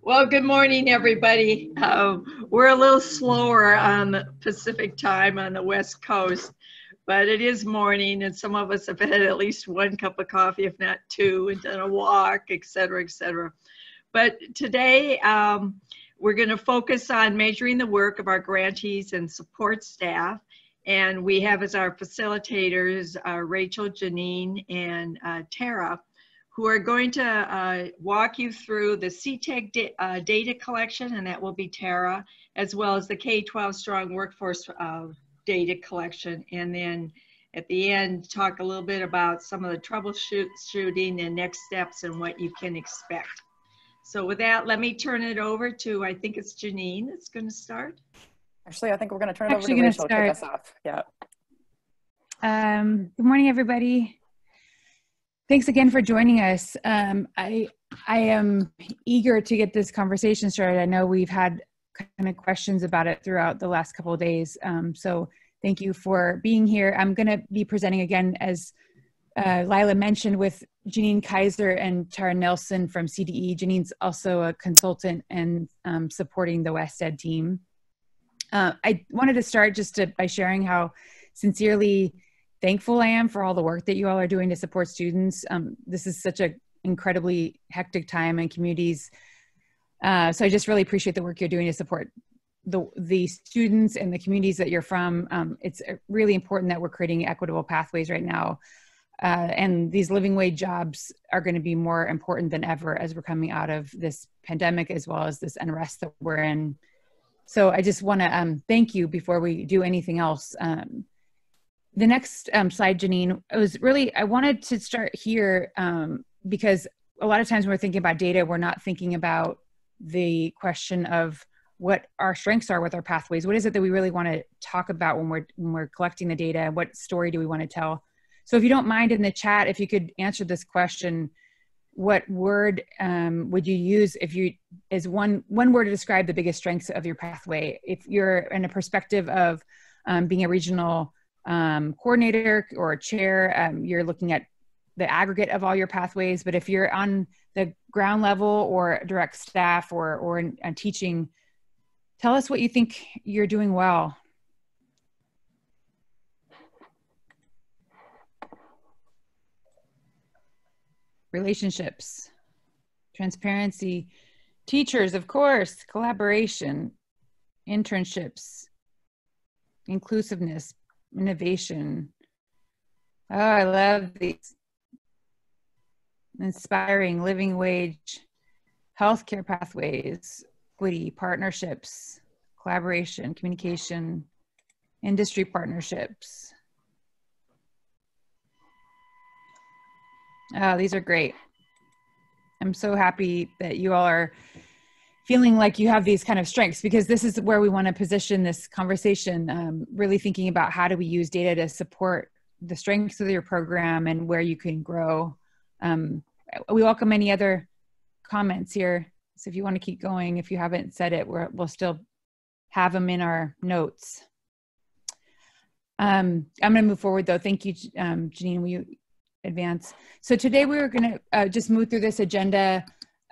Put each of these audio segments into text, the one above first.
Well, good morning, everybody. Um, we're a little slower on the Pacific time on the West Coast, but it is morning, and some of us have had at least one cup of coffee, if not two, and done a walk, et cetera, et cetera. But today, um, we're going to focus on measuring the work of our grantees and support staff. And we have as our facilitators uh, Rachel, Janine, and uh, Tara who are going to uh, walk you through the CTEIG da uh, data collection, and that will be Tara, as well as the K-12 Strong Workforce uh, data collection. And then at the end, talk a little bit about some of the troubleshooting and next steps and what you can expect. So with that, let me turn it over to, I think it's Janine that's going to start. Actually, I think we're going to turn it Actually over to Rachel start. to kick us off. Yeah. Um, good morning, everybody. Thanks again for joining us. Um, I I am eager to get this conversation started. I know we've had kind of questions about it throughout the last couple of days. Um, so thank you for being here. I'm going to be presenting again, as uh, Lila mentioned, with Janine Kaiser and Tara Neilson from CDE. Janine's also a consultant and um, supporting the WestEd team. Uh, I wanted to start just to, by sharing how sincerely thankful I am for all the work that you all are doing to support students. Um, this is such an incredibly hectic time in communities. Uh, so I just really appreciate the work you're doing to support the, the students and the communities that you're from. Um, it's really important that we're creating equitable pathways right now. Uh, and these living wage jobs are going to be more important than ever as we're coming out of this pandemic as well as this unrest that we're in. So I just want to um, thank you before we do anything else. Um, the next um, slide, Janine, was really, I wanted to start here um, because a lot of times when we're thinking about data, we're not thinking about the question of what our strengths are with our pathways. What is it that we really want to talk about when we're, when we're collecting the data? What story do we want to tell? So if you don't mind in the chat, if you could answer this question, what word um, would you use if you is one one word to describe the biggest strengths of your pathway if you're in a perspective of um, being a regional um, coordinator or a chair, um, you're looking at the aggregate of all your pathways. But if you're on the ground level or direct staff or, or in, in teaching, tell us what you think you're doing well. Relationships, transparency, teachers, of course, collaboration, internships, inclusiveness, innovation. Oh, I love these. Inspiring living wage, healthcare pathways, equity, partnerships, collaboration, communication, industry partnerships. Oh, these are great. I'm so happy that you all are feeling like you have these kind of strengths because this is where we want to position this conversation um, really thinking about how do we use data to support the strengths of your program and where you can grow. Um, we welcome any other comments here. So if you want to keep going if you haven't said it we will still have them in our notes. Um, i'm going to move forward though. Thank you um, janine. Will you advance? So today we are going to uh, just move through this agenda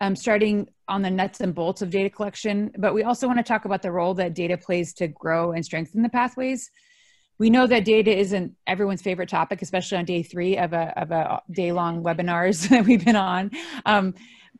um, starting on the nuts and bolts of data collection, but we also want to talk about the role that data plays to grow and strengthen the pathways. We know that data isn't everyone's favorite topic, especially on day three of a, of a day-long webinars that we've been on. Um,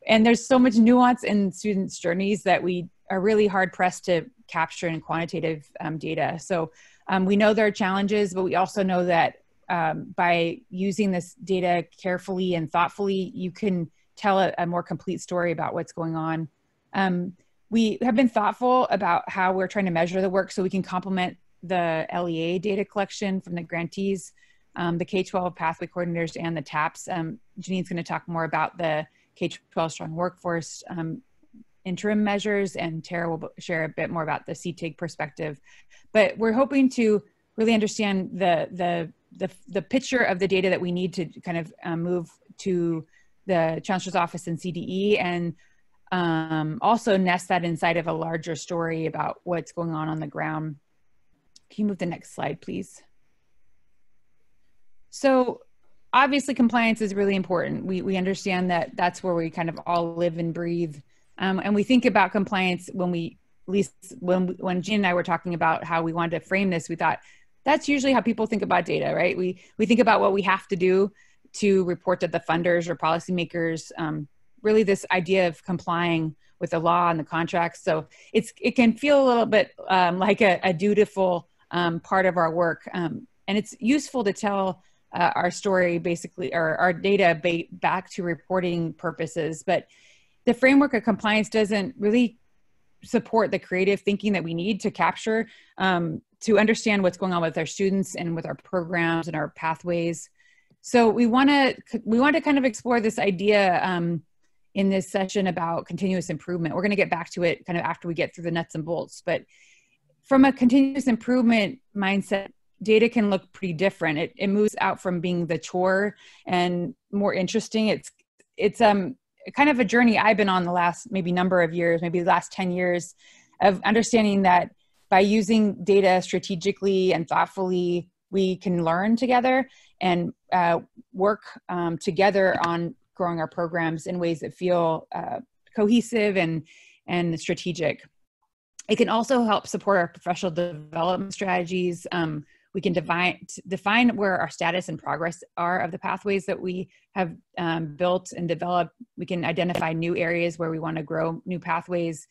and there's so much nuance in students' journeys that we are really hard pressed to capture in quantitative um, data. So um, we know there are challenges, but we also know that um, by using this data carefully and thoughtfully, you can tell a, a more complete story about what's going on. Um, we have been thoughtful about how we're trying to measure the work so we can complement the LEA data collection from the grantees, um, the K-12 pathway coordinators and the TAPS. Um, Janine's gonna talk more about the K-12 strong workforce um, interim measures and Tara will share a bit more about the CTEIG perspective. But we're hoping to really understand the, the, the, the picture of the data that we need to kind of um, move to the chancellor's office and CDE and um, also nest that inside of a larger story about what's going on on the ground. Can you move the next slide, please? So obviously compliance is really important. We, we understand that that's where we kind of all live and breathe Um, and we think about compliance when we, at least when, when Jean and I were talking about how we wanted to frame this, we thought that's usually how people think about data, right? We, we think about what we have to do to report to the funders or policymakers. Um, really this idea of complying with the law and the contracts. So it's, it can feel a little bit um, like a, a dutiful um, part of our work. Um, and it's useful to tell uh, our story basically or our data ba- back to reporting purposes but the framework of compliance doesn't really support the creative thinking that we need to capture um, to understand what's going on with our students and with our programs and our pathways so we want to we want to kind of explore this idea um, in this session about continuous improvement we're going to get back to it kind of after we get through the nuts and bolts but from a continuous improvement mindset data can look pretty different. It, it moves out from being the chore and more interesting. It's it's um kind of a journey I've been on the last maybe number of years, maybe the last 10 years of understanding that by using data strategically and thoughtfully, we can learn together and uh, work um, together on growing our programs in ways that feel uh, cohesive and and strategic. It can also help support our professional development strategies. Um, we can define define where our status and progress are of the pathways that we have um, built and developed we can identify new areas where we want to grow new pathways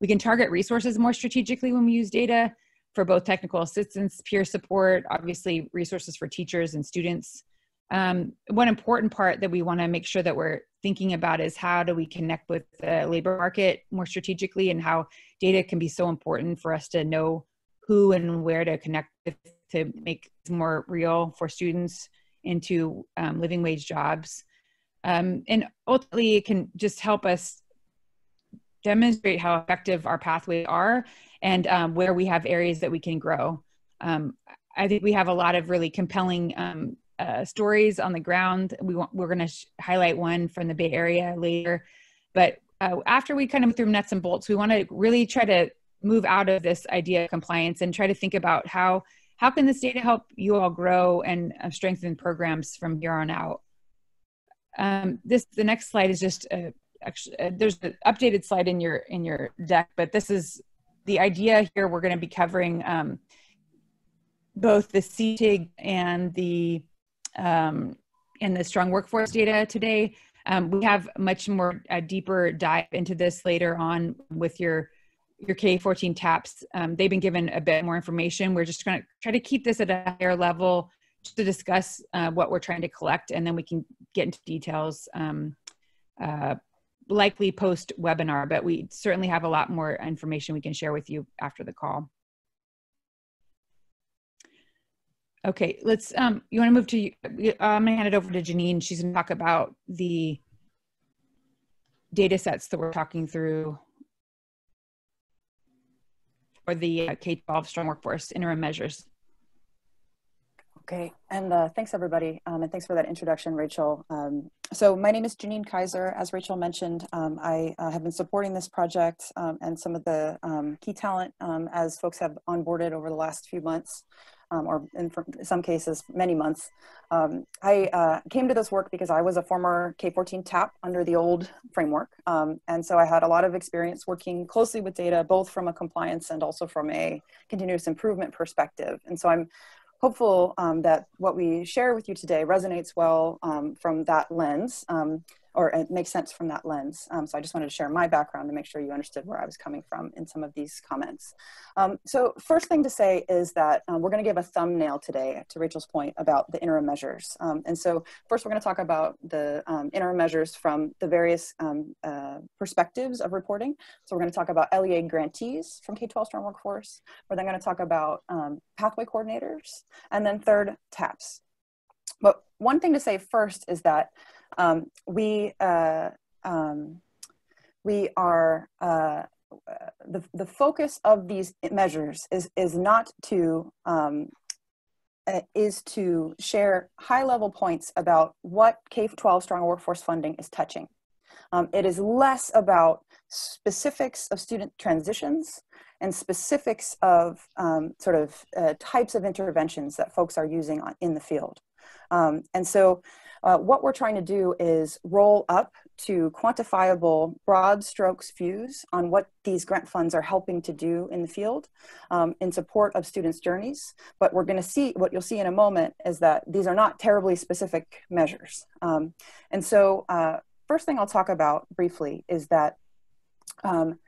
we can target resources more strategically when we use data for both technical assistance peer support obviously resources for teachers and students um, one important part that we want to make sure that we're thinking about is how do we connect with the labor market more strategically and how data can be so important for us to know who and where to connect with to make more real for students into um, living wage jobs. Um, and ultimately, it can just help us demonstrate how effective our pathways are and um, where we have areas that we can grow. Um, I think we have a lot of really compelling um, uh, stories on the ground. We want, we're going to sh- highlight one from the Bay Area later. But uh, after we kind of through nuts and bolts, we want to really try to move out of this idea of compliance and try to think about how how can this data help you all grow and uh, strengthen programs from here on out? Um, this the next slide is just a, actually uh, there's an updated slide in your in your deck, but this is the idea here. We're going to be covering um, both the CTEIG and the um, and the strong workforce data today. Um, we have much more a deeper dive into this later on with your your K14 TAPs, um, they've been given a bit more information. We're just going to try to keep this at a higher level to discuss uh, what we're trying to collect, and then we can get into details um, uh, likely post webinar, but we certainly have a lot more information we can share with you after the call. Okay, let's, um, you wanna move to, I'm gonna hand it over to Janine. She's gonna talk about the data sets that we're talking through for the uh, K-12 strong workforce interim measures. Okay, and uh, thanks everybody, um, and thanks for that introduction, Rachel. Um, so my name is Janine Kaiser. As Rachel mentioned, um, I uh, have been supporting this project um, and some of the um, key talent um, as folks have onboarded over the last few months or in some cases, many months. I uh, came to this work because I was a former K-14 TAP under the old framework. And so I had a lot of experience working closely with data, both from a compliance and also from a continuous improvement perspective. And so I'm hopeful um, that what we share with you today resonates well um, from that lens. Um, or it makes sense from that lens. Um, so I just wanted to share my background to make sure you understood where I was coming from in some of these comments. Um, so first thing to say is that um, we're going to give a thumbnail today to Rachel's point about the interim measures. Um, and so first we're going to talk about the um, interim measures from the various um, uh, perspectives of reporting. So we're going to talk about LEA grantees from K-12 Strong Workforce. We're then going to talk about pathway coordinators. And then third, TAPS. But one thing to say first is that um, we uh, um, we are uh, the the focus of these measures is is not to um, uh, is to share high level points about what K-12 strong workforce funding is touching. Um, it is less about specifics of student transitions and specifics of um, sort of uh, types of interventions that folks are using on, in the field. Um, and so uh, what we're trying to do is roll up to quantifiable broad strokes views on what these grant funds are helping to do in the field um, in support of students' journeys. But we're going to see, what you'll see in a moment is that these are not terribly specific measures. Um, and so uh, first thing I'll talk about briefly is that um,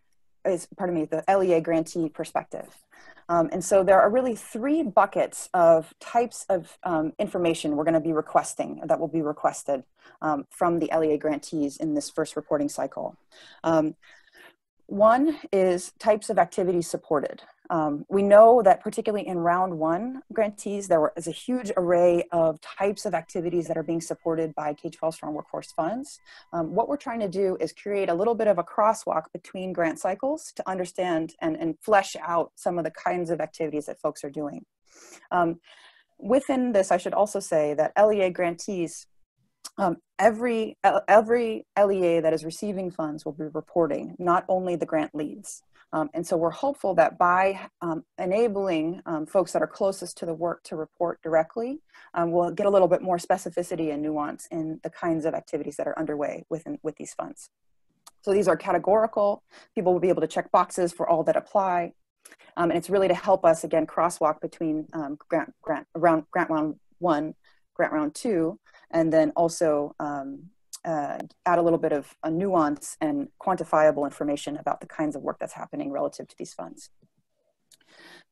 is, pardon me, the LEA grantee perspective. Um, and so there are really three buckets of types of um, information we're going to be requesting that will be requested um, from the LEA grantees in this first reporting cycle. Um, one is types of activities supported. Um, we know that particularly in round one grantees, there is a huge array of types of activities that are being supported by K-12 Strong Workforce Funds. Um, what we're trying to do is create a little bit of a crosswalk between grant cycles to understand and, and flesh out some of the kinds of activities that folks are doing. Um, within this, I should also say that LEA grantees um, every every LEA that is receiving funds will be reporting not only the grant leads. Um, and so we're hopeful that by um, enabling um, folks that are closest to the work to report directly, um, we'll get a little bit more specificity and nuance in the kinds of activities that are underway within, with these funds. So these are categorical. People will be able to check boxes for all that apply. Um, and it's really to help us, again, crosswalk between um, grant, grant, around grant round one, grant round two, and then also uh, add a little bit of a nuance and quantifiable information about the kinds of work that's happening relative to these funds.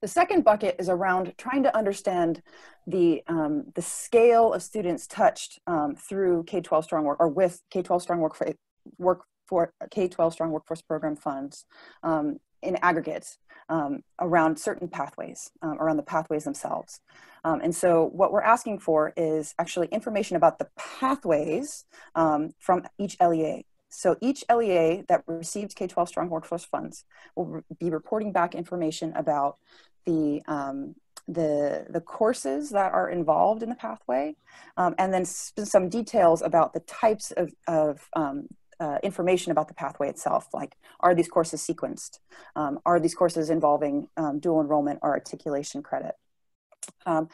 The second bucket is around trying to understand the, um, the scale of students touched um, through K-12 Strong Work or with K-12 Strong Work for, work for K-12 Strong Workforce Program funds um, in aggregate um, around certain pathways, um, around the pathways themselves. Um, and so what we're asking for is actually information about the pathways um, from each LEA. So each LEA that received K-12 Strong Workforce Funds will re be reporting back information about the, um, the, the courses that are involved in the pathway, um, and then some details about the types of, of um, uh, information about the pathway itself, like are these courses sequenced? Um, are these courses involving um, dual enrollment or articulation credit? Um,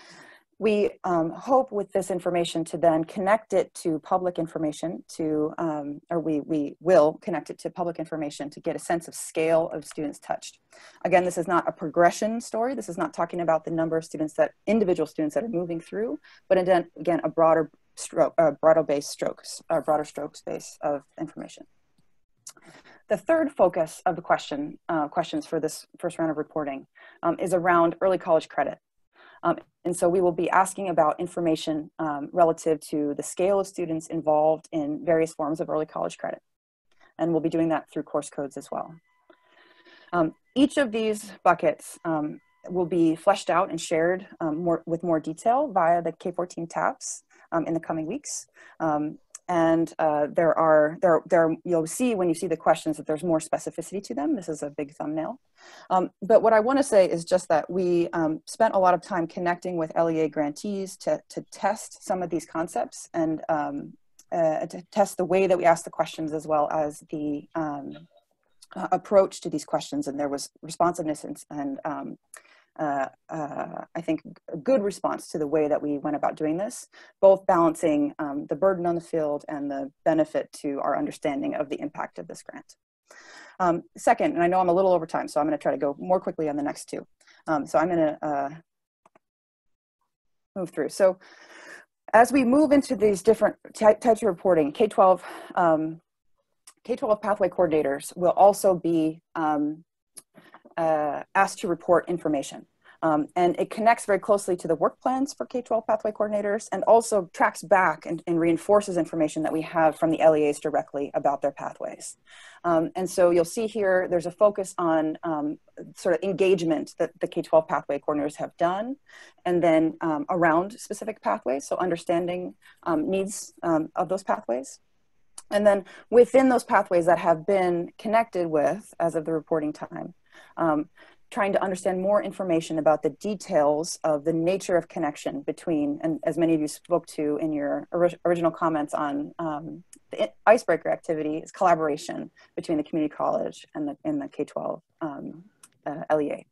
we um, hope with this information to then connect it to public information to, um, or we, we will connect it to public information to get a sense of scale of students touched. Again, this is not a progression story. This is not talking about the number of students that, individual students that are moving through, but again, again a broader stroke, uh, broader base strokes, or broader strokes base of information. The third focus of the question, uh, questions for this first round of reporting um, is around early college credit. Um, and so we will be asking about information um, relative to the scale of students involved in various forms of early college credit. And we'll be doing that through course codes as well. Um, each of these buckets um, will be fleshed out and shared um, more, with more detail via the K14 TAPs in the coming weeks. and uh, there are there there you'll see when you see the questions that there's more specificity to them. This is a big thumbnail. Um, but what I want to say is just that we um, spent a lot of time connecting with LEA grantees to, to test some of these concepts and um, uh, to test the way that we ask the questions as well as the um, uh, approach to these questions. And there was responsiveness and, and um, uh, uh, I think, a good response to the way that we went about doing this, both balancing um, the burden on the field and the benefit to our understanding of the impact of this grant. Um, second, and I know I'm a little over time, so I'm going to try to go more quickly on the next two. Um, so I'm going to uh, move through. So as we move into these different types of reporting, K-12 um, K-12 pathway coordinators will also be um, uh, asked to report information. Um, and it connects very closely to the work plans for K-12 pathway coordinators and also tracks back and, and, reinforces information that we have from the LEAs directly about their pathways. Um, and so you'll see here, there's a focus on um, sort of engagement that the K-12 pathway coordinators have done, and then um, around specific pathways, so understanding um, needs um, of those pathways. And then within those pathways that have been connected with as of the reporting time, um, trying to understand more information about the details of the nature of connection between, and as many of you spoke to in your or original comments on um, the icebreaker activity, is collaboration between the community college and the, and the K-12 um, uh, LEA.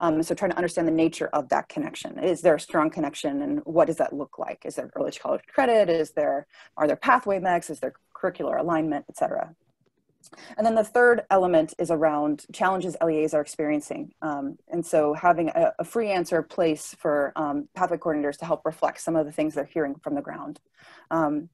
Um, so trying to understand the nature of that connection. Is there a strong connection and what does that look like? Is there early college credit? Is there, are there pathway mecs? Is there curricular alignment, et cetera. And then the third element is around challenges LEAs are experiencing. Um, and so having a, a, free answer place for um, pathway coordinators to help reflect some of the things they're hearing from the ground. Um,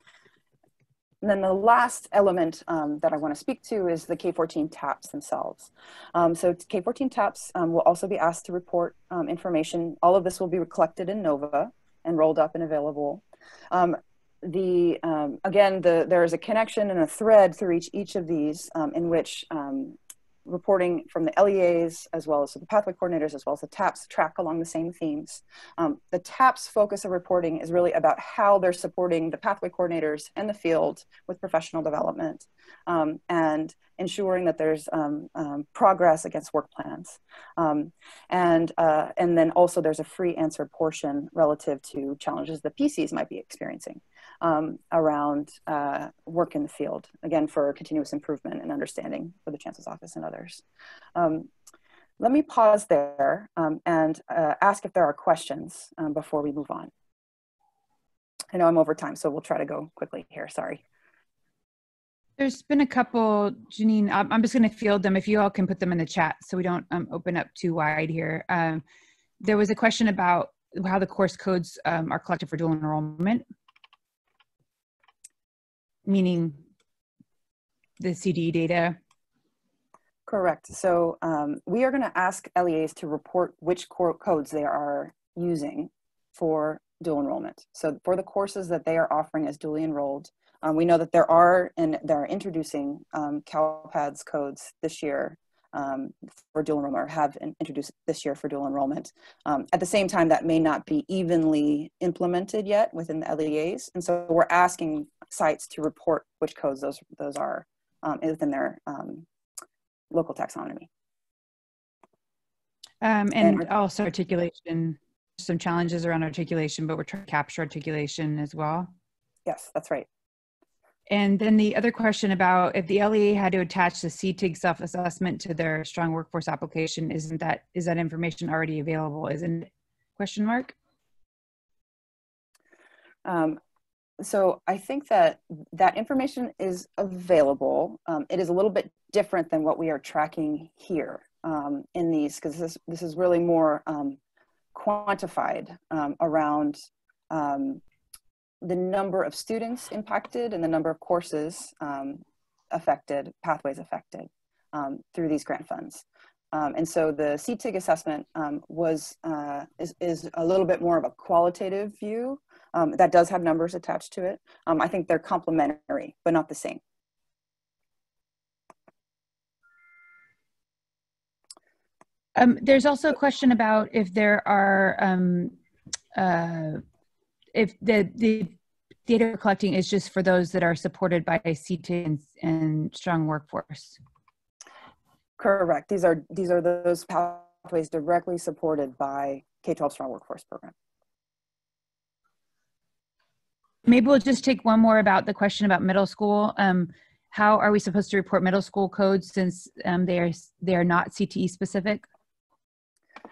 and then the last element um, that I want to speak to is the K-14 TAPs themselves. Um, so K-14 TAPs um, will also be asked to report information. All of this will be collected in NOVA and rolled up and available. Um, the um, again the there is a connection and a thread through each each of these um, in which um, reporting from the LEAs as well as the pathway coordinators as well as the TAPs track along the same themes. Um, the TAPs focus of reporting is really about how they're supporting the pathway coordinators and the field with professional development um, and ensuring that there's um, progress against work plans. And, uh, and then also there's a free answer portion relative to challenges the PCs might be experiencing um, around uh, work in the field, again, for continuous improvement and understanding for the Chancellor's Office and others. Um, let me pause there um, and uh, ask if there are questions um, before we move on. I know I'm over time, so we'll try to go quickly here, sorry. There's been a couple, Janine, I'm just gonna field them if you all can put them in the chat so we don't um, open up too wide here. Um, there was a question about how the course codes um, are collected for dual enrollment meaning the CDE data? Correct. So um, we are going to ask LEAs to report which codes they are using for dual enrollment. So for the courses that they are offering as dually enrolled, um, we know that there are and they're introducing um, CalPADS codes this year um, for dual enrollment or have introduced this year for dual enrollment. Um, at the same time, that may not be evenly implemented yet within the LEAs. And so we're asking sites to report which codes those, those are um, within their um, local taxonomy. Um, and, and also articulation, some challenges around articulation, but we're trying to capture articulation as well. Yes, that's right. And then the other question about if the LEA had to attach the CTEIG self-assessment to their strong workforce application, isn't that is that information already available? Isn't it? Question mark. Um, so I think that that information is available. Um, it is a little bit different than what we are tracking here um, in these, because this, this is really more um, quantified um, around um, the number of students impacted and the number of courses um, affected, pathways affected um, through these grant funds. Um, and so the CTEIG assessment um, was, uh, is, is a little bit more of a qualitative view um, that does have numbers attached to it. Um, I think they're complementary, but not the same. there's also a question about if there are uh, if the the data we're collecting is just for those that are supported by CT and, and strong workforce. Correct. These are these are those pathways directly supported by K-12 Strong Workforce Program. Maybe we'll just take one more about the question about middle school. Um, how are we supposed to report middle school codes since um, they are they are not CTE specific?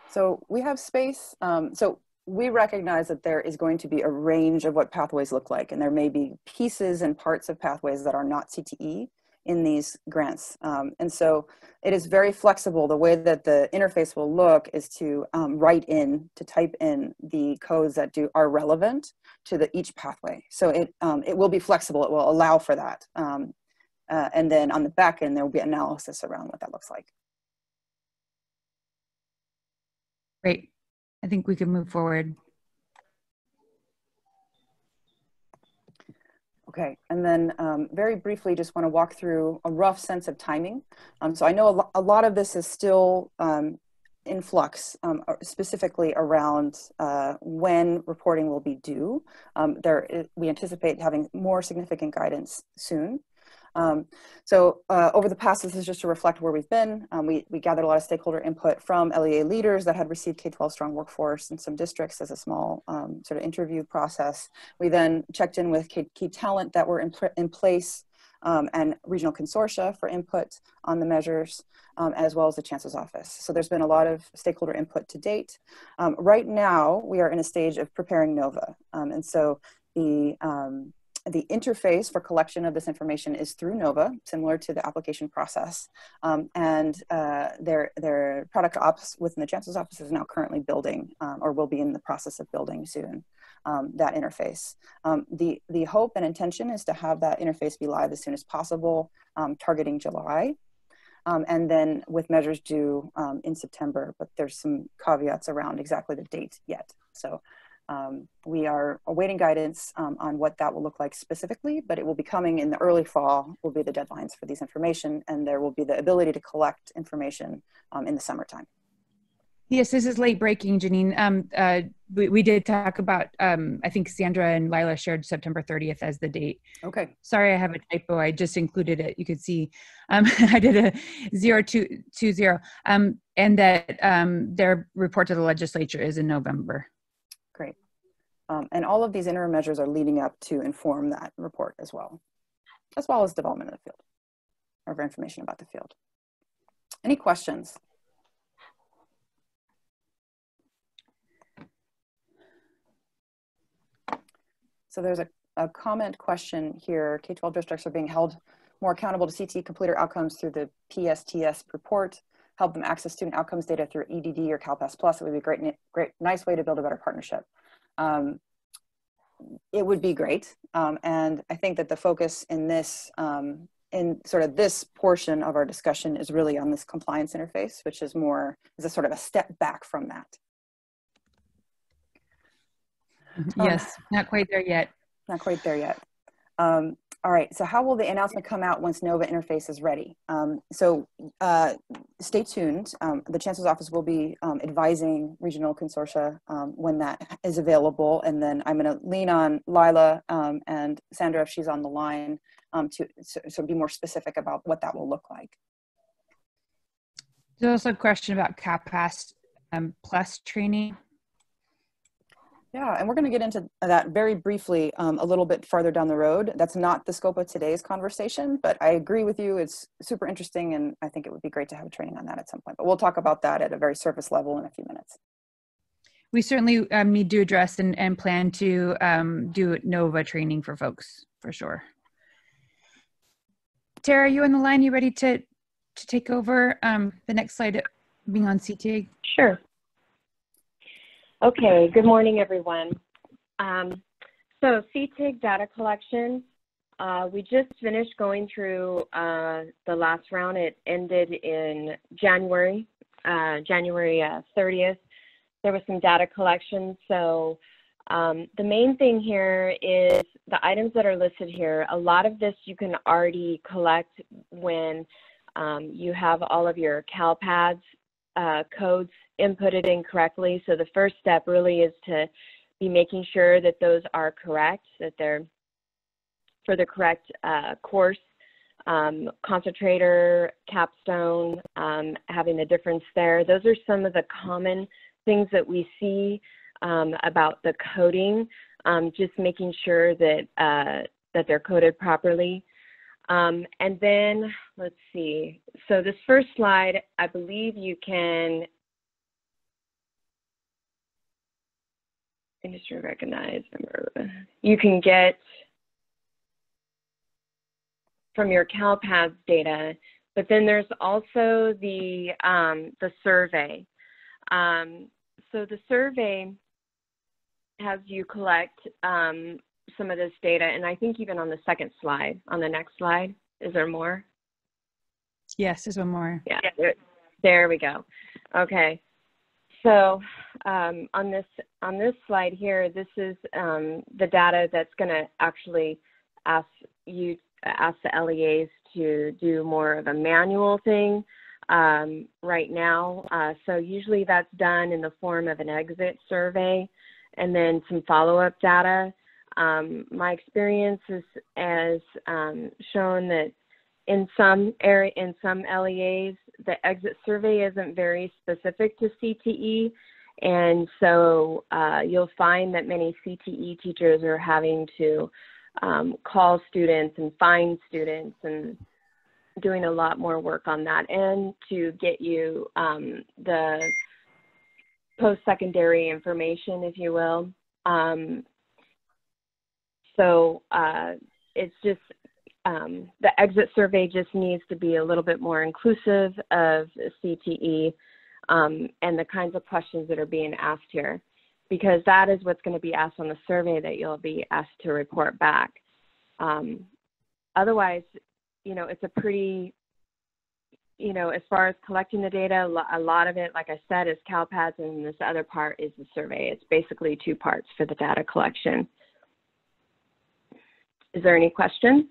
So we have space. Um, so we recognize that there is going to be a range of what pathways look like, and there may be pieces and parts of pathways that are not CTE in these grants. Um, and so it is very flexible. The way that the interface will look is to um, write in, to type in the codes that do are relevant to the each pathway. So it, um, it will be flexible. It will allow for that. Um, uh, and then on the back end, there will be analysis around what that looks like. Great. I think we can move forward. Okay, and then um, very briefly, just want to walk through a rough sense of timing. Um, so I know a, lo a, lot of this is still um, in flux, um, uh, specifically around uh, when reporting will be due. Um, there, we anticipate having more significant guidance soon. Um, so uh, over the past, this is just to reflect where we've been. Um, we, we gathered a lot of stakeholder input from LEA leaders that had received K-12 strong workforce in some districts as a small um, sort of interview process. We then checked in with key, talent that were in, in place um, and regional consortia for input on the measures, um, as well as the Chancellor's Office. So there's been a lot of stakeholder input to date. Um, right now, we are in a stage of preparing NOVA. And so the, the interface for collection of this information is through Nova, similar to the application process. Um, and uh, their, their product ops within the Chancellor's office is now currently building um, or will be in the process of building soon um, that interface. Um, the, the hope and intention is to have that interface be live as soon as possible, um, targeting July. Um, and then with measures due in September, but there's some caveats around exactly the date yet. So um, we are awaiting guidance um, on what that will look like specifically, but it will be coming in the early fall will be the deadlines for these information and there will be the ability to collect information um, in the summertime. Yes, this is late breaking, Janine. Um, uh, we, we did talk about, um, I think Sandra and Lila shared September 30th as the date. Okay. Sorry, I have a typo. I just included it. You could see um, I did a zero two two zero, um, and that um, their report to the legislature is in November. Great. Um, and all of these interim measures are leading up to inform that report as well, as well as development of the field, or information about the field. Any questions? So there's a, a comment question here. K-12 districts are being held more accountable to CTE completer outcomes through the PSTS report, help them access student outcomes data through EDD or CalPASS Plus. It would be a great, great, nice way to build a better partnership. Um, it would be great. Um, and I think that the focus in this, um, in sort of this portion of our discussion is really on this compliance interface, which is more, is a sort of a step back from that. Yes, not quite there yet. Not quite there yet. Um, all right, so how will the announcement come out once NOVA interface is ready? Um, so uh, stay tuned. Um, the Chancellor's Office will be um, advising regional consortia um, when that is available. And then I'm gonna lean on Lila um, and Sandra if she's on the line to so, so, be more specific about what that will look like. There's also a question about CalPASS plus training. Yeah, and we're going to get into that very briefly um, a little bit farther down the road. That's not the scope of today's conversation, but I agree with you. It's super interesting, and I think it would be great to have a training on that at some point. But we'll talk about that at a very surface level in a few minutes. We certainly um, need to address and, and plan to um, do NOVA training for folks, for sure. Tara, you on the line? You ready to, to take over um, the next slide being on CTA? Sure. Okay, good morning, everyone. Um, so CTEIG data collection, uh, we just finished going through uh, the last round. It ended in January, uh, January 30th. Uh, there was some data collection. So um, the main thing here is the items that are listed here. A lot of this you can already collect when um, you have all of your CalPADS uh, codes inputted incorrectly. So the first step really is to be making sure that those are correct, that they're for the correct uh, course, um, concentrator, capstone, um, having the difference there. Those are some of the common things that we see um, about the coding, um, just making sure that, uh, that they're coded properly. Um, and then let's see. So this first slide, I believe you can industry recognized. You can get from your CalPADS data, but then there's also the um, the survey. Um, so the survey has you collect um, some of this data, and I think even on the second slide, on the next slide, is there more? Yes, there's one more. Yeah, there, there we go. Okay, so um, on this on this slide here, this is um, the data that's going to actually ask you ask the LEAs to do more of a manual thing um, right now. Uh, so usually that's done in the form of an exit survey and then some follow-up data. Um, my experience is, has um, shown that in some area, in some LEAs, the exit survey isn't very specific to CTE. And so uh, you'll find that many CTE teachers are having to um, call students and find students and doing a lot more work on that and to get you um, the post-secondary information, if you will. Um, so uh, it's just um, the exit survey just needs to be a little bit more inclusive of CTE um, and the kinds of questions that are being asked here, because that is what's going to be asked on the survey that you'll be asked to report back. Um, otherwise, you know, it's a pretty, you know, as far as collecting the data, a lot of it, like I said, is CalPADS, and this other part is the survey. It's basically two parts for the data collection. Is there any questions?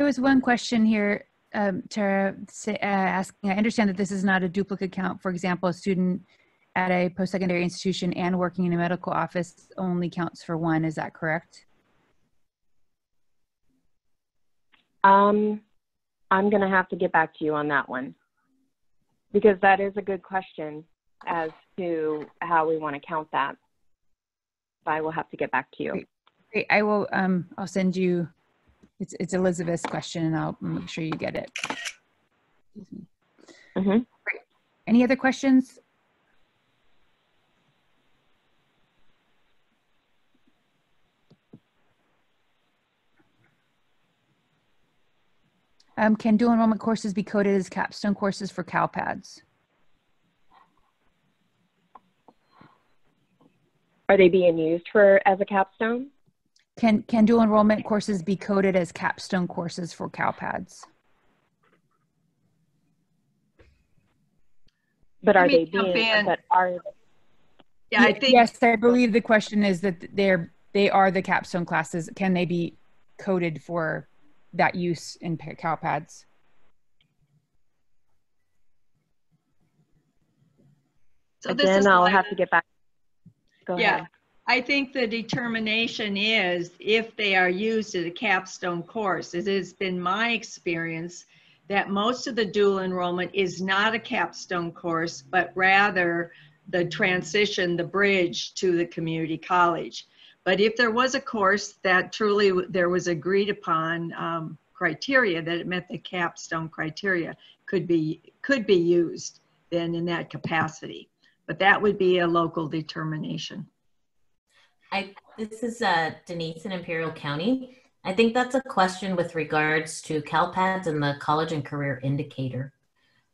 There was one question here, um, Tara, say, uh, asking, I understand that this is not a duplicate count. For example, a student at a post-secondary institution and working in a medical office only counts for one. Is that correct? Um, I'm going to have to get back to you on that one because that is a good question as to how we want to count that. I will have to get back to you. Great. Great. I will. Um, I'll send you. It's it's Elizabeth's question, and I'll make sure you get it. Mm -hmm. Great. Any other questions? Um, can dual enrollment courses be coded as capstone courses for CalPADS? Are they being used for as a capstone? Can can dual enrollment courses be coded as capstone courses for CalPADS? But are they being? But are yeah, I think yes. I believe the question is that they're they are the capstone classes. Can they be coded for that use in CalPADS? So Again, I'll have to get back. Go yeah, ahead. I think the determination is if they are used as a capstone course. It has been my experience that most of the dual enrollment is not a capstone course, but rather the transition, the bridge to the community college. But if there was a course that truly there was agreed upon um, criteria that it met the capstone criteria, could be could be used then in that capacity. But that would be a local determination. I this is uh, Denise in Imperial County. I think that's a question with regards to CalPADS and the College and Career Indicator.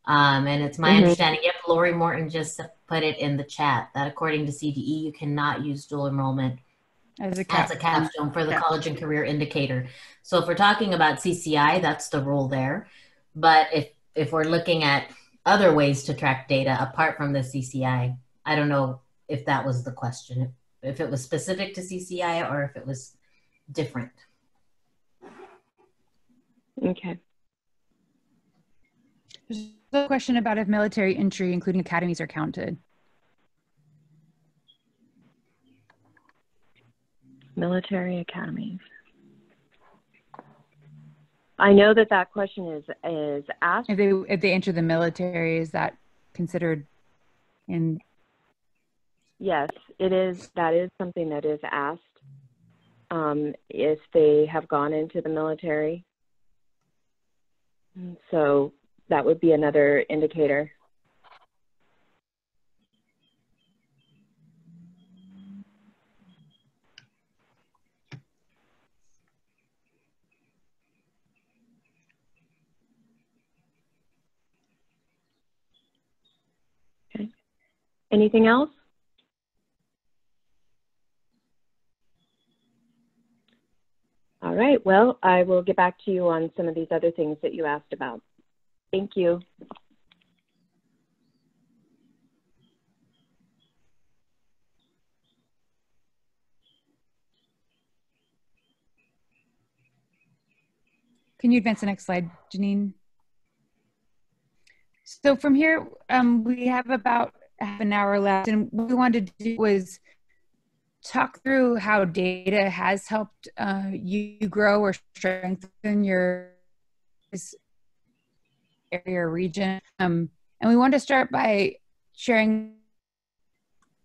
Um, and it's my mm-hmm. understanding, yep, Lori Morton just put it in the chat that according to CDE, you cannot use dual enrollment as a, cap- as a capstone for the yeah. college and career indicator. So if we're talking about CCI, that's the rule there. But if if we're looking at other ways to track data apart from the CCI, I don't know if that was the question. If it was specific to CCI or if it was different. Okay. There's a question about if military entry, including academies, are counted. military academies. I know that that question is is asked. If they if they enter the military, is that considered in? Yes, it is. That is something that is asked. Um, if they have gone into the military, so that would be another indicator. Anything else? All right, well, I will get back to you on some of these other things that you asked about. Thank you. Can you advance the next slide, Janine? So from here, um, we have about half an hour left, and what we wanted to do was talk through how data has helped uh, you grow or strengthen your area region. Um, and we want to start by sharing,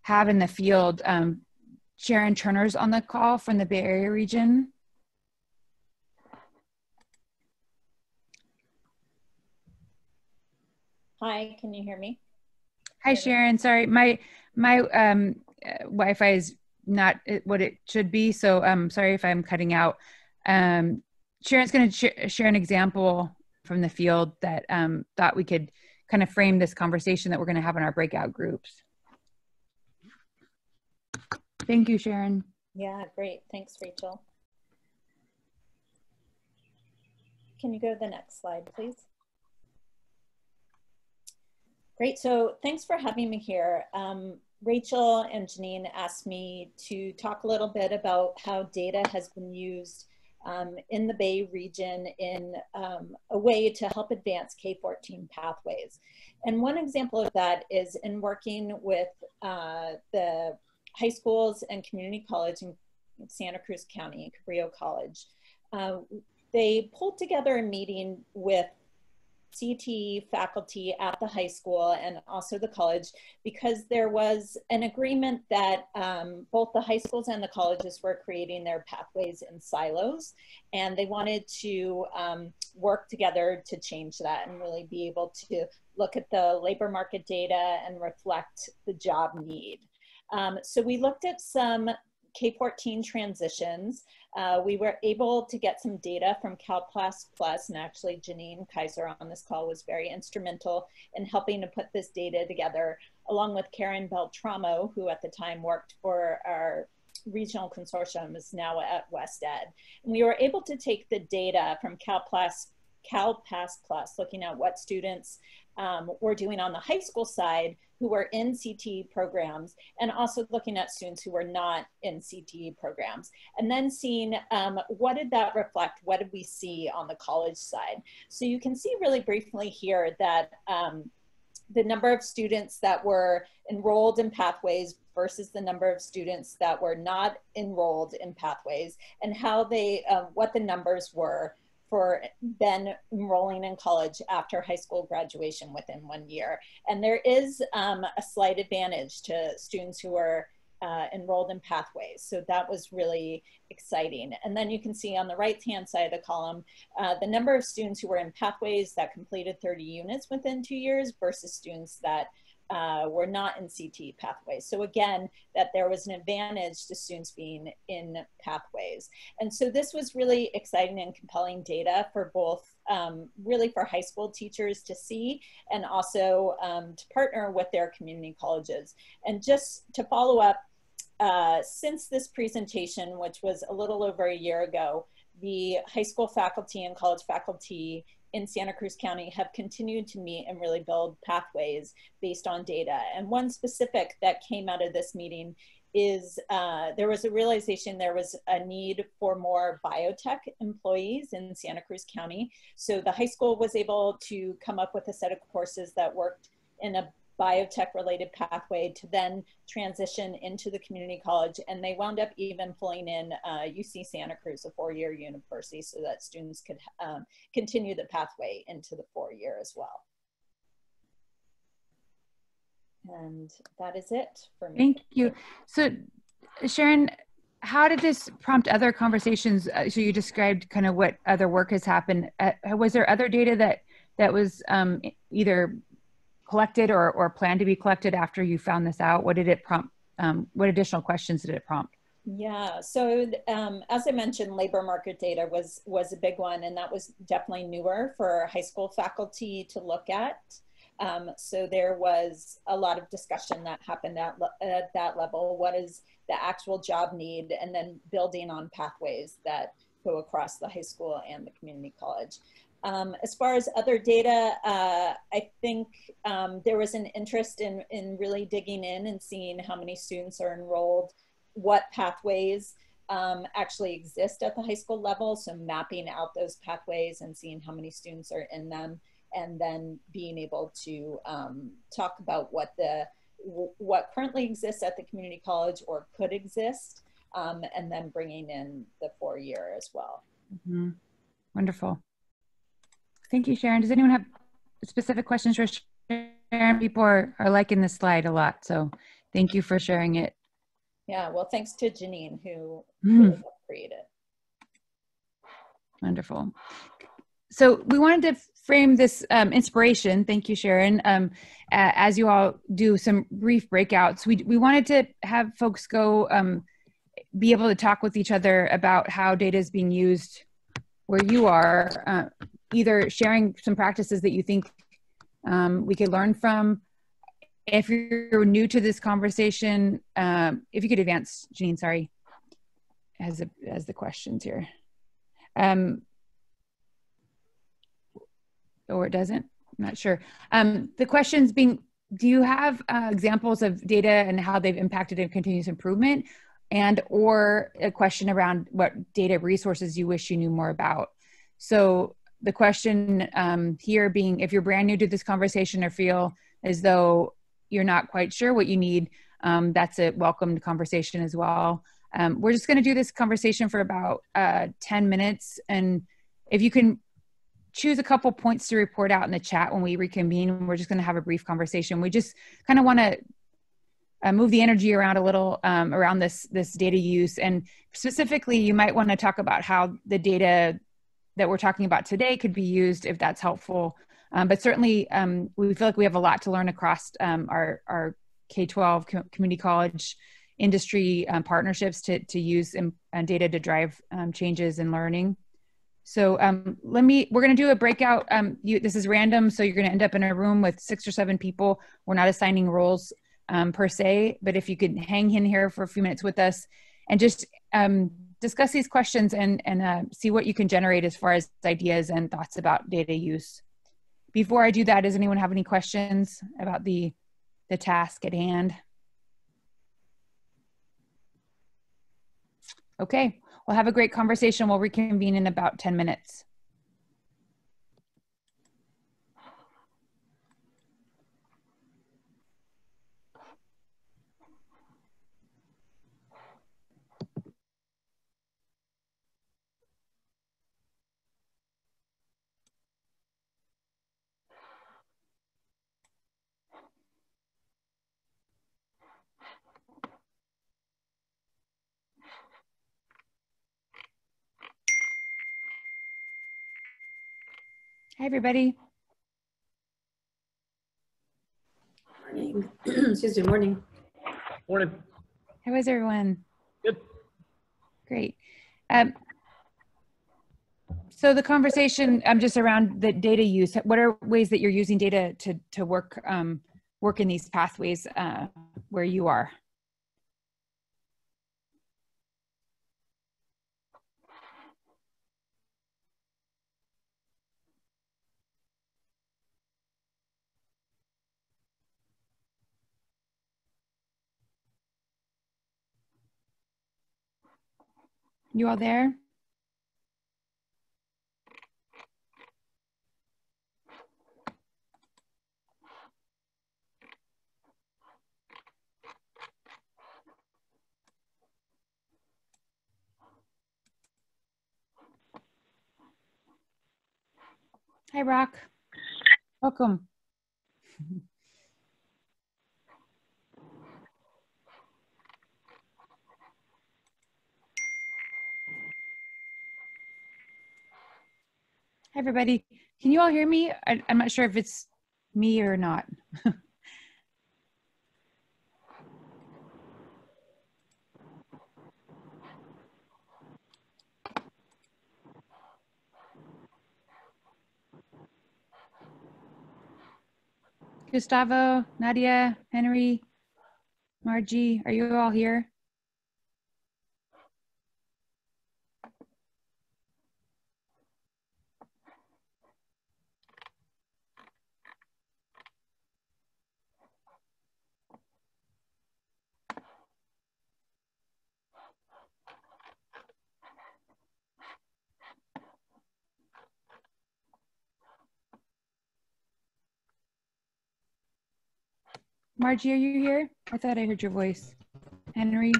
have in the field, um, Sharon Turner's on the call from the Bay Area region. Hi, can you hear me? Hi, Sharon. Sorry, my my um, uh, Wi-Fi is not what it should be. So I'm um, sorry if I'm cutting out. Um, Sharon's going to sh- share an example from the field that um, thought we could kind of frame this conversation that we're going to have in our breakout groups. Thank you, Sharon. Yeah, great. Thanks, Rachel. Can you go to the next slide, please? Great, so thanks for having me here. Um, Rachel and Janine asked me to talk a little bit about how data has been used um, in the Bay region in um, a way to help advance K-14 pathways. And one example of that is in working with uh, the high schools and community college in Santa Cruz County, Cabrillo College. Uh, they pulled together a meeting with CT faculty at the high school and also the college because there was an agreement that um, both the high schools and the colleges were creating their pathways in silos and they wanted to um, work together to change that and really be able to look at the labor market data and reflect the job need. Um, so we looked at some K-14 transitions. Uh, we were able to get some data from CalPASS Plus, and actually Janine Kaiser on this call was very instrumental in helping to put this data together, along with Karen Beltramo, who at the time worked for our regional consortium, is now at WestEd. And we were able to take the data from CalPASS CalPASS Plus, looking at what students um, were doing on the high school side who were in CTE programs and also looking at students who were not in CTE programs. And then seeing um, what did that reflect, what did we see on the college side. So you can see really briefly here that um, the number of students that were enrolled in pathways versus the number of students that were not enrolled in pathways and how they, uh, what the numbers were for then enrolling in college after high school graduation within one year. And there is um, a slight advantage to students who are uh, enrolled in pathways. So that was really exciting. And then you can see on the right hand side of the column, uh, the number of students who were in pathways that completed 30 units within two years versus students that uh, were not in CT pathways. So again, that there was an advantage to students being in pathways. And so this was really exciting and compelling data for both, um, really for high school teachers to see and also um, to partner with their community colleges. And just to follow up, uh, since this presentation, which was a little over a year ago, the high school faculty and college faculty in Santa Cruz County have continued to meet and really build pathways based on data. And one specific that came out of this meeting is uh, there was a realization there was a need for more biotech employees in Santa Cruz County. So the high school was able to come up with a set of courses that worked in a biotech related pathway to then transition into the community college. And they wound up even pulling in uh, UC Santa Cruz, a four year university, so that students could um, continue the pathway into the four year as well. And that is it for me. Thank you. So, Sharon, how did this prompt other conversations? Uh, so you described kind of what other work has happened. Uh, was there other data that that was um, either collected or, or planned to be collected after you found this out? What did it prompt? Um, what additional questions did it prompt? Yeah, so um, as I mentioned, labor market data was was a big one, and that was definitely newer for high school faculty to look at. Um, so there was a lot of discussion that happened at, at that level. What is the actual job need, and then building on pathways that go across the high school and the community college. Um, as far as other data, uh, I think um, there was an interest in, in really digging in and seeing how many students are enrolled, what pathways um, actually exist at the high school level. So mapping out those pathways and seeing how many students are in them and then being able to um, talk about what the what currently exists at the community college or could exist um, and then bringing in the four year as well. Mm -hmm. Wonderful. Thank you, Sharon. Does anyone have specific questions for Sharon? People are, are liking this slide a lot, so thank you for sharing it. Yeah, well, thanks to Janine who mm. created it. Wonderful. So we wanted to frame this um, inspiration, thank you, Sharon, um, as you all do some brief breakouts. We, we wanted to have folks go um, be able to talk with each other about how data is being used where you are, uh, either sharing some practices that you think um, we could learn from. If you're new to this conversation, um, if you could advance, Janine, sorry, as, a, as the questions here. Um, or it doesn't, I'm not sure. Um, the questions being, do you have uh, examples of data and how they've impacted in continuous improvement? And or a question around what data resources you wish you knew more about. So the question um, here being, if you're brand new to this conversation or feel as though you're not quite sure what you need, um, that's a welcomed conversation as well. Um, we're just going to do this conversation for about uh, 10 minutes. And if you can choose a couple points to report out in the chat when we reconvene, we're just going to have a brief conversation. We just kind of want to uh, move the energy around a little um, around this this data use and specifically you might want to talk about how the data that we're talking about today could be used if that's helpful. Um, but certainly um, we feel like we have a lot to learn across um, our our k-12 co- community college industry um, partnerships to, to use in, uh, data to drive um, changes in learning. So let me we're going to do a breakout. You, this is random so you're going to end up in a room with six or seven people. We're not assigning roles um, per se, but if you could hang in here for a few minutes with us and just um, discuss these questions and, and uh, see what you can generate as far as ideas and thoughts about data use. Before I do that, does anyone have any questions about the, the task at hand? Okay, we'll have a great conversation. We'll reconvene in about 10 minutes. Hi, everybody. Morning. Excuse me, morning. Morning. How is everyone? Good. Great. Um, so the conversation um, just around the data use, what are ways that you're using data to, to work, um, work in these pathways uh, where you are? You all there? Hi, Rock. Welcome. Hi, everybody. Can you all hear me? I, am not sure if it's me or not. Gustavo, Nadia, Henry, Margie, are you all here? Margie, are you here? I thought I heard your voice. Henry?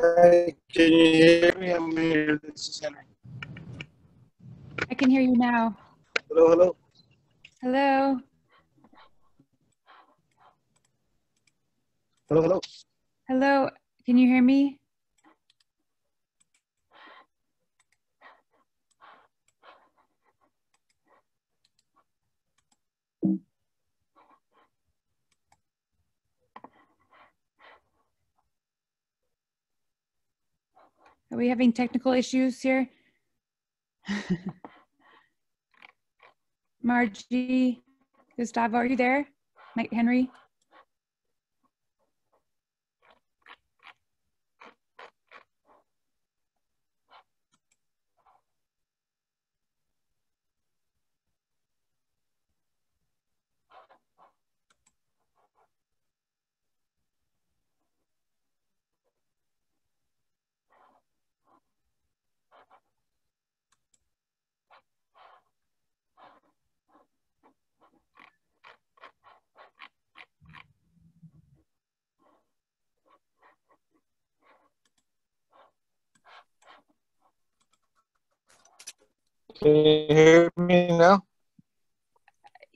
Can you hear me? I'm here. This is Henry. I can hear you now. Hello, hello. Hello. Hello, hello. Hello. Can you hear me? Are we having technical issues here? Margie, Gustavo, are you there? Mike Henry? Can you hear me now?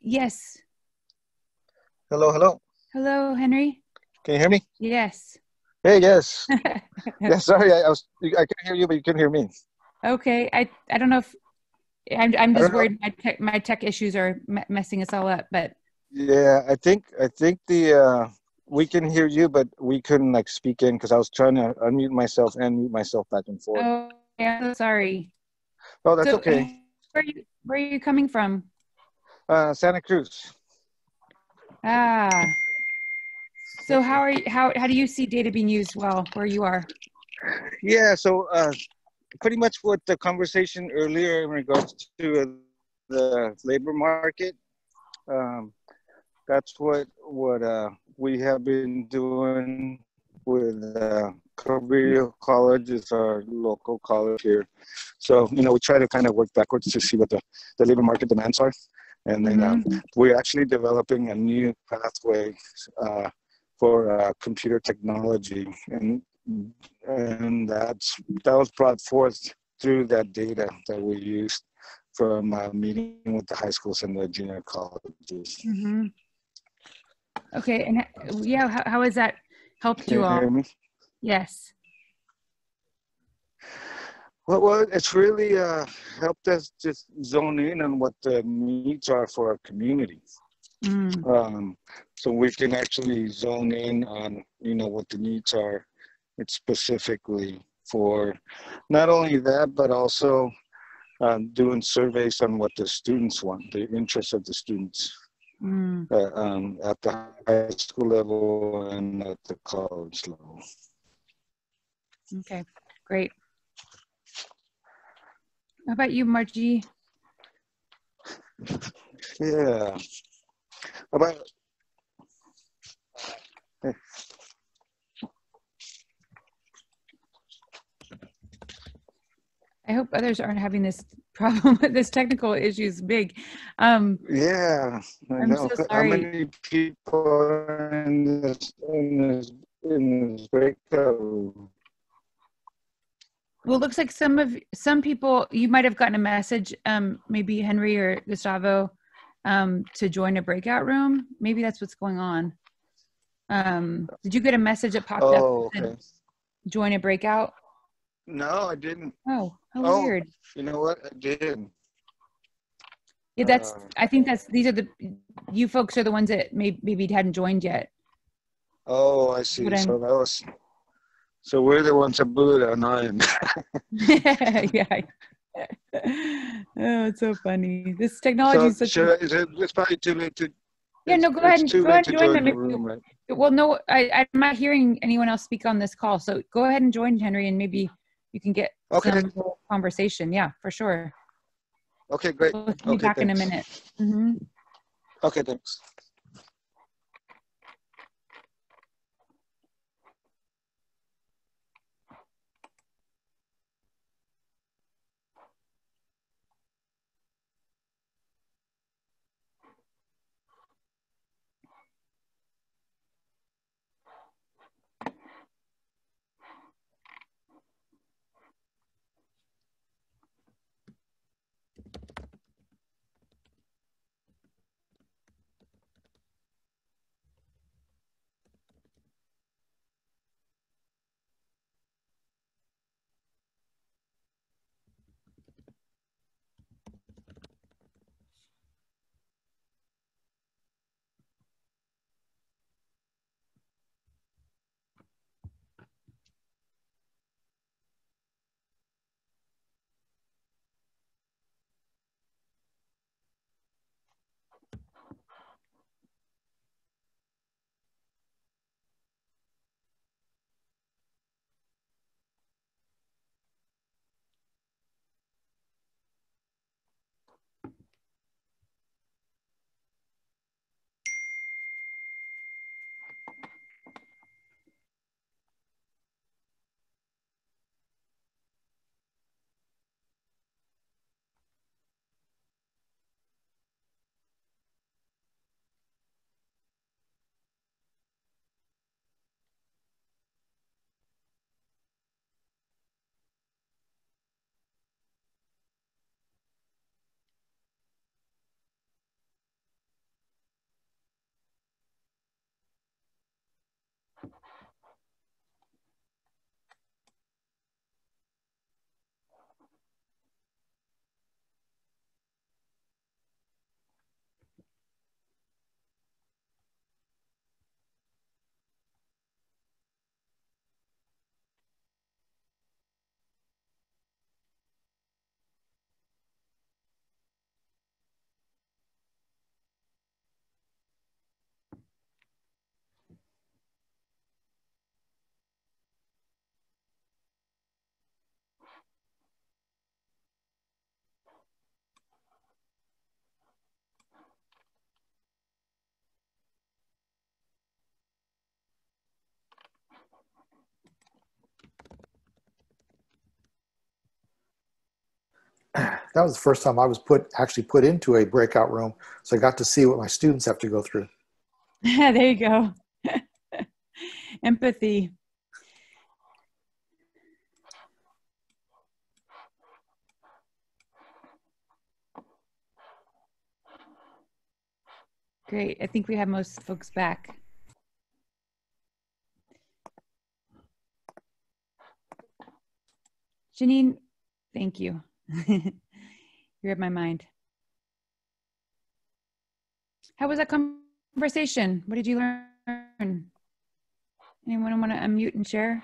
Yes. Hello, hello. Hello, Henry? Can you hear me? Yes. Hey, yes. yeah, sorry, I, I was I could hear you, but you couldn't hear me. Okay, I, I don't know if, I'm, I'm just don't know. worried my tech, my tech issues are me- messing us all up, but Yeah, I think I think the uh we can hear you, but we couldn't like speak in because I was trying to unmute myself and mute myself back and forth. oh, yeah, I'm sorry. Oh, that's So, okay. Where are you, where are you coming from? Uh, Santa Cruz. Ah. So how are you, how, how do you see data being used well where you are? Yeah, so uh, pretty much what the conversation earlier in regards to uh, the labor market. Um, that's what what uh, we have been doing with Cabrillo College, is our local college here. So you know, we try to kind of work backwards to see what the, the labor market demands are, and then um, we're actually developing a new pathway uh, for uh, computer technology, and and that's that was brought forth through that data that we used from uh, meeting with the high schools and the junior colleges. Mhm. Okay, and yeah, how, how has that helped Can you you all? Yes. Well, well, it's really uh, helped us just zone in on what the needs are for our community. Mm, Um, so we can actually zone in on, you know, what the needs are. It's specifically for not only that, but also um, doing surveys on what the students want, the interests of the students mm. uh, um, at the high school level and at the college level. Okay, great. How about you, Margie? Yeah. About I hope others aren't having this problem with this technical issues big. Um, yeah, I I'm know. so How many people are in this in this in this breakout room? Well, it looks like some of some people you might have gotten a message, um, maybe Henry or Gustavo, um, to join a breakout room. Maybe that's what's going on. Um, did you get a message that popped Oh, up? okay. Join a breakout. No, I didn't. Oh, how Oh. weird. You know what? I did. Yeah, that's. Uh, I think that's. These are the. You folks are the ones that may, maybe hadn't joined yet. Oh, I see. I'm- So that was. So we're the ones that blew it on iron. yeah. Oh, it's so funny. This technology so is such. should a, is it, it's probably too late to. yeah, no, go ahead and go ahead and join them. the room, right? Well, no, I, I'm not hearing anyone else speak on this call. So go ahead and join Henry, and maybe you can get Okay. some conversation. Yeah, for sure. Okay, great. We'll be Okay, back in a thanks. minute. hmm Okay, thanks. That was the first time I was put actually put into a breakout room, so I got to see what my students have to go through. there you go. Empathy. Great. I think we have most folks back. Janine, thank you. You read my mind. How was that conversation? What did you learn? Anyone want to unmute and share?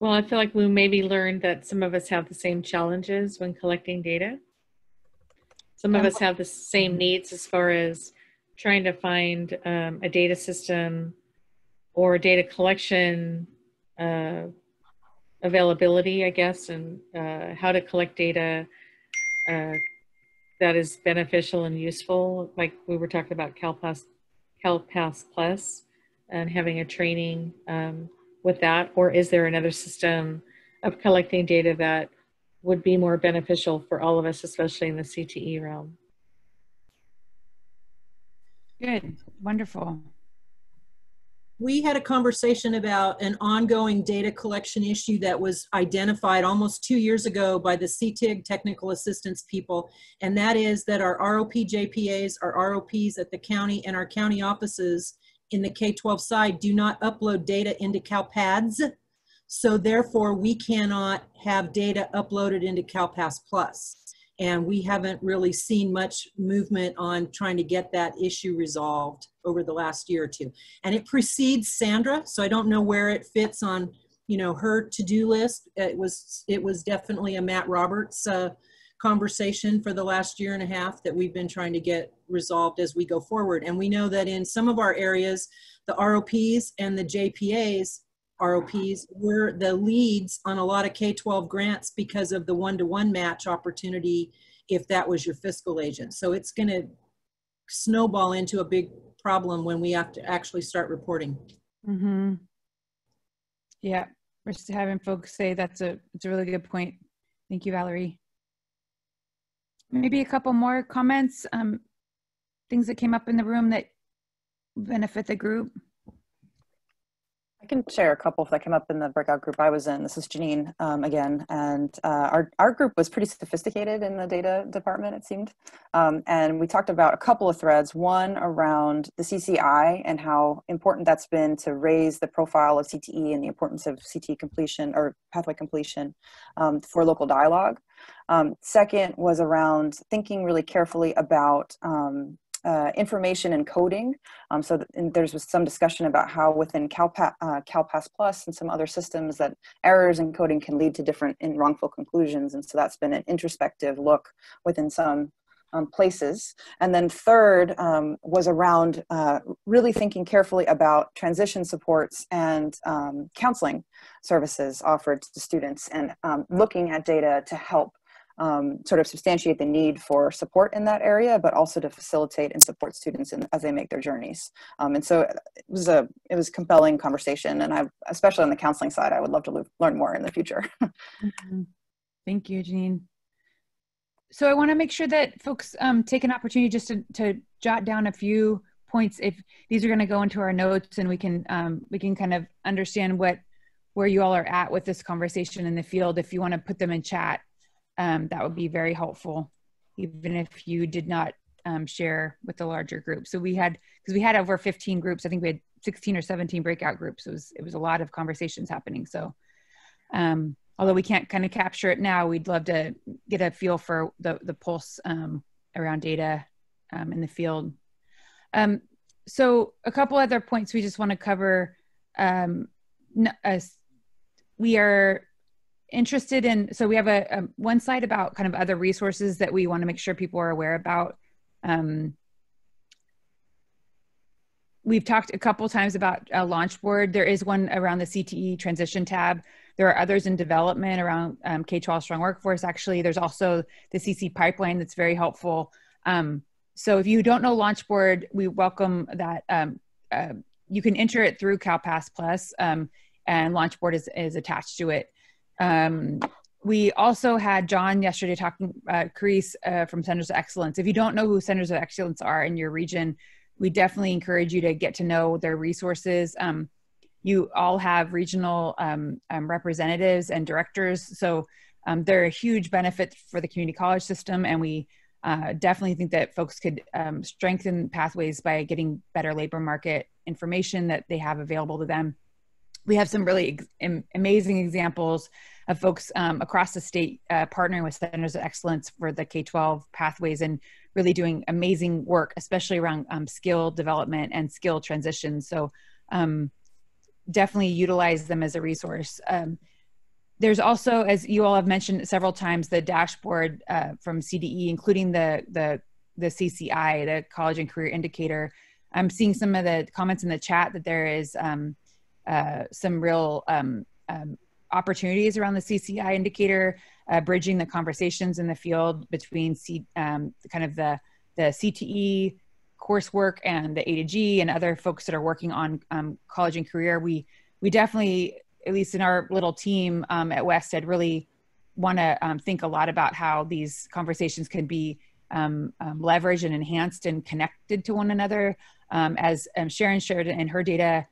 Well, I feel like we maybe learned that some of us have the same challenges when collecting data. Some of us have the same needs as far as trying to find um, a data system or data collection uh, availability, I guess, and uh, how to collect data uh, that is beneficial and useful. Like we were talking about CalPASS, CalPASS Plus and having a training um, with that, or is there another system of collecting data that would be more beneficial for all of us, especially in the CTE realm? Good, wonderful we had a conversation about an ongoing data collection issue that was identified almost two years ago by the CTEIG technical assistance people, and that is that our ROP JPAs, our ROPs at the county and our county offices in the K-12 side do not upload data into CalPADS. So therefore, we cannot have data uploaded into CalPASS Plus and we haven't really seen much movement on trying to get that issue resolved over the last year or two. And it precedes Sandra, so I don't know where it fits on, you know, her to-do list. It was it was definitely a Matt Roberts uh, conversation for the last year and a half that we've been trying to get resolved as we go forward. And we know that in some of our areas, the ROPs and the JPAs ROPs were the leads on a lot of K-12 grants because of the one-to-one match opportunity if that was your fiscal agent. So it's going to snowball into a big problem when we have to actually start reporting. Mm-hmm. Yeah, we're just having folks say that's a it's a really good point. Thank you, Valerie. Maybe a couple more comments, um, things that came up in the room that benefit the group. I can share a couple that came up in the breakout group I was in. This is Janine um, again, and uh, our, our group was pretty sophisticated in the data department, it seemed. Um, and we talked about a couple of threads, one around the CCI and how important that's been to raise the profile of CTE and the importance of CTE completion or pathway completion um, for local dialogue. Um, second was around thinking really carefully about um, uh, information and coding. Um, so th there's some discussion about how within CalPA, uh, CalPASS Plus and some other systems that errors in coding can lead to different in wrongful conclusions. And so that's been an introspective look within some um, places. And then third um, was around uh, really thinking carefully about transition supports and um, counseling services offered to students and um, looking at data to help um, sort of substantiate the need for support in that area, but also to facilitate and support students in, as they make their journeys. Um, and so it was a it was compelling conversation, and I, especially on the counseling side, I would love to learn more in the future. mm-hmm. Thank you, Janine. So I want to make sure that folks um, take an opportunity just to, to jot down a few points. If these are going to go into our notes, and we can um, we can kind of understand what where you all are at with this conversation in the field. If you want to put them in chat, um, that would be very helpful, even if you did not um, share with the larger group. So we had, because we had over 15 groups, I think we had 16 or 17 breakout groups. It was, it was a lot of conversations happening. So um, although we can't kind of capture it now, we'd love to get a feel for the, the pulse um, around data um, in the field. Um, so a couple other points we just want to cover. Uh, we are interested in so we have a, a, one slide about kind of other resources that we want to make sure people are aware about. Um, we've talked a couple times about a Launchboard there is one around the cte transition tab. There are others in development around um, k-12 strong workforce actually. There's also the cc pipeline that's very helpful. Um, so if you don't know Launchboard we welcome that um, uh, you can enter it through calpass plus um, and Launchboard is, is attached to it Um, we also had John yesterday talking, uh, Carrese uh, from Centers of Excellence. If you don't know who Centers of Excellence are in your region, we definitely encourage you to get to know their resources. Um, you all have regional um, um, representatives and directors, so um, they're a huge benefit for the community college system, and we uh, definitely think that folks could um, strengthen pathways by getting better labor market information that they have available to them. We have some really ex- amazing examples of folks um, across the state uh, partnering with centers of excellence for the K-12 pathways and really doing amazing work, especially around um, skill development and skill transition. So um, definitely utilize them as a resource. Um, there's also, as you all have mentioned several times, the dashboard uh, from CDE, including the the the CCI, the College and Career Indicator. I'm seeing some of the comments in the chat that there is um, uh, some real um, um, opportunities around the CCI indicator, uh, bridging the conversations in the field between C, um, kind of the the CTE coursework and the A to G and other folks that are working on um, college and career. We we definitely at least in our little team um, at WestEd, really want to um, think a lot about how these conversations can be um, um leveraged and enhanced and connected to one another. Um, as Sharon shared in her data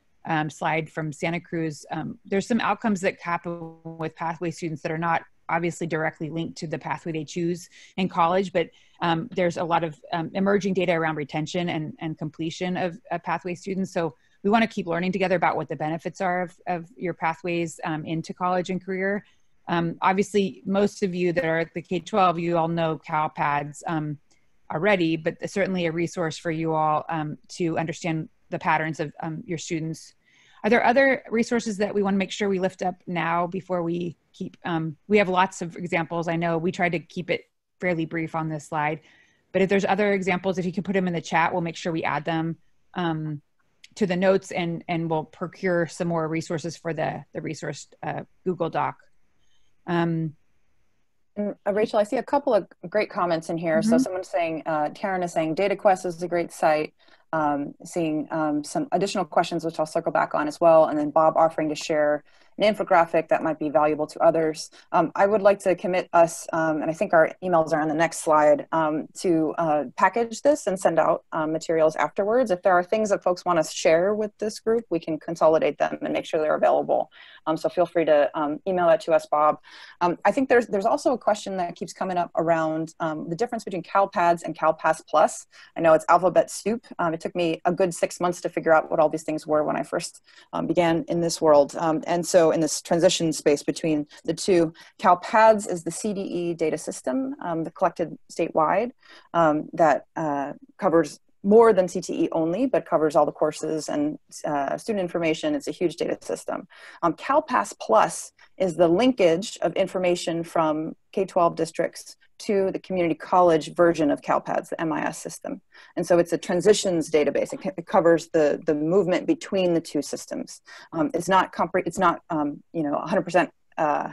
slide from Santa Cruz, there's some outcomes that happen with pathway students that are not obviously directly linked to the pathway they choose in college, but there's a lot of emerging data around retention and, and completion of, pathway students. So we want to keep learning together about what the benefits are of, of your pathways um, into college and career. Um, obviously, most of you that are at the K-12, you all know CalPads um, already, but certainly a resource for you all um, to understand the patterns of um, your students. Are there other resources that we want to make sure we lift up now before we keep, um, we have lots of examples. I know we tried to keep it fairly brief on this slide, but if there's other examples, if you can put them in the chat, we'll make sure we add them. Um, to the notes and and we'll procure some more resources for the the resource uh, Google Doc. Um, Rachel, I see a couple of great comments in here. Mm -hmm. So mm-hmm. someone's saying, uh, Taryn is saying DataQuest is a great site. Um, seeing um, some additional questions, which I'll circle back on as well. And then Bob offering to share an infographic that might be valuable to others. Um, I would like to commit us, um, and I think our emails are on the next slide, um, to uh, package this and send out um, materials afterwards. If there are things that folks want to share with this group, we can consolidate them and make sure they're available. Um, so feel free to email that to us, Bob. I think there's, there's also a question that keeps coming up around the difference between CalPads and CalPASS Plus. I know it's alphabet soup. it took me a good six months to figure out what all these things were when I first began in this world. and so in this transition space between the two. CalPads is the CDE data system, um, the collected statewide, um, that uh, covers more than CTE only, but covers all the courses and uh, student information. It's a huge data system. Um, CalPASS Plus is the linkage of information from K-12 districts to the community college version of CalPads, the MIS system. And so it's a transitions database. It, it covers the, the movement between the two systems. Um, it's not, it's not um, you know, 100% uh,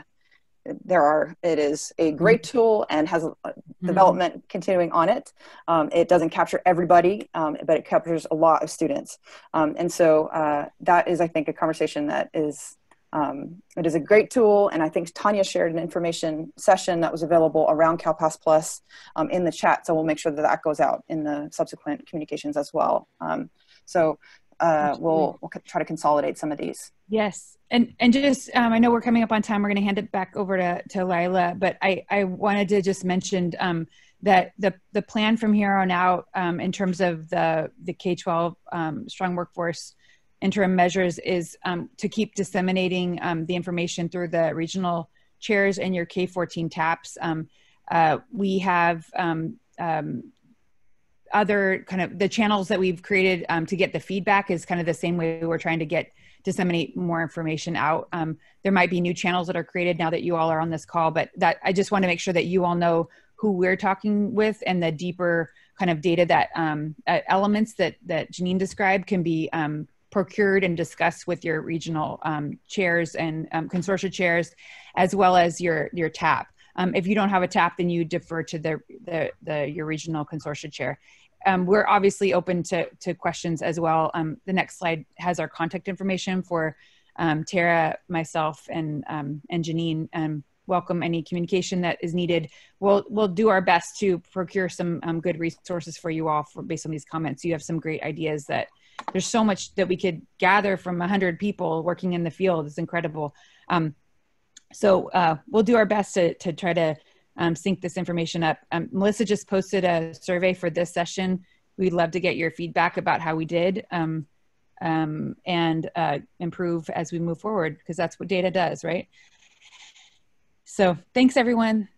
there are it is a great mm-hmm. tool and has a, mm-hmm. development continuing on it um, it doesn't capture everybody um, but it captures a lot of students um, and so uh, that is i think a conversation that is um, it is a great tool, and I think Tanya shared an information session that was available around CalPASS Plus um, in the chat, so we'll make sure that that goes out in the subsequent communications as well. Um, so uh, we'll, we'll try to consolidate some of these. Yes, and and just um, I know we're coming up on time. We're going to hand it back over to to Lila, but I I wanted to just mention um, that the the plan from here on out um, in terms of the the K twelve um, strong workforce interim measures is um, to keep disseminating um, the information through the regional chairs and your K-14 TAPs. Um, uh, we have um, um, other kind of the channels that we've created um, to get the feedback is kind of the same way we're trying to get disseminate more information out. there might be new channels that are created now that you all are on this call, but that I just want to make sure that you all know who we're talking with and the deeper kind of data that um, uh, elements that that Janine described can be um, procured and discussed with your regional um, chairs and um, consortia chairs, as well as your your TAP. Um, if you don't have a TAP, then you defer to the, the, the your regional consortia chair. Um, we're obviously open to, to questions as well. Um, the next slide has our contact information for um, Tara, myself, and um, and Janine um, welcome any communication that is needed. We'll we'll do our best to procure some um, good resources for you all for based on these comments. You have some great ideas that there's so much that we could gather from 100 people working in the field. It's incredible. Um, so uh, we'll do our best to, to try to um, sync this information up. Um, Melissa just posted a survey for this session. We'd love to get your feedback about how we did um, um, and uh, improve as we move forward because that's what data does, right? So thanks everyone.